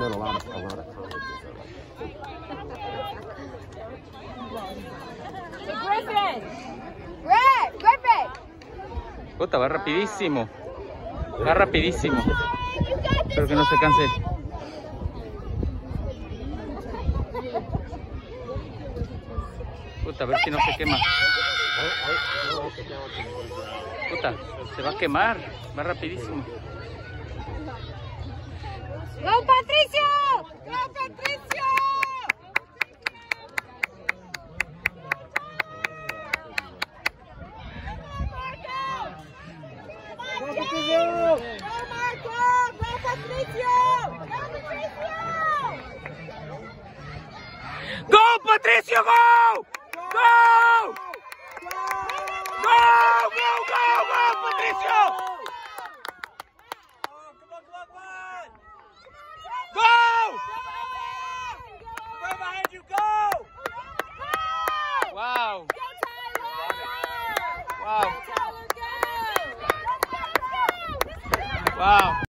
a lot of a lot of Griffin. Red. Griffin. Puta, va rapidísimo. Va rapidísimo. Espero que no se canse. Puta, a ver si no se quema. Puta, se va a quemar. Va rapidísimo. Go Patricio. Go Patricio. Go Marco. Go Patricio. Go Patricio. ¡Go, Patricio, go! ¡Go! ¡Go, go, go, go, Patricio! Uau!